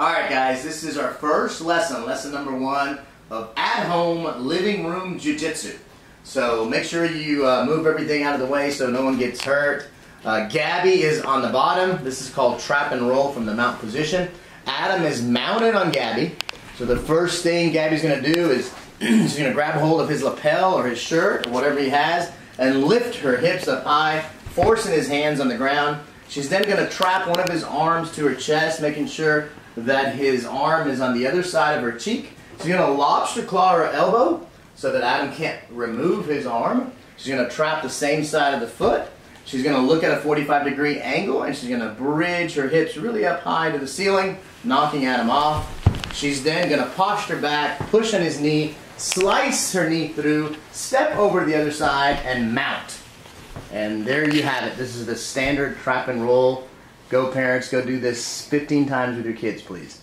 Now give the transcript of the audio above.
Alright guys, this is our first lesson, lesson number one of at-home living room jiu-jitsu. So make sure you uh, move everything out of the way so no one gets hurt. Uh, Gabby is on the bottom. This is called trap and roll from the mount position. Adam is mounted on Gabby. So the first thing Gabby's going to do is she's going to grab hold of his lapel or his shirt or whatever he has and lift her hips up high, forcing his hands on the ground. She's then going to trap one of his arms to her chest, making sure that his arm is on the other side of her cheek. She's going to lobster claw her elbow so that Adam can't remove his arm. She's going to trap the same side of the foot. She's going to look at a 45 degree angle and she's going to bridge her hips really up high to the ceiling, knocking Adam off. She's then going to posture back, push on his knee, slice her knee through, step over to the other side, and mount. And there you have it. This is the standard trap and roll. Go parents, go do this 15 times with your kids, please.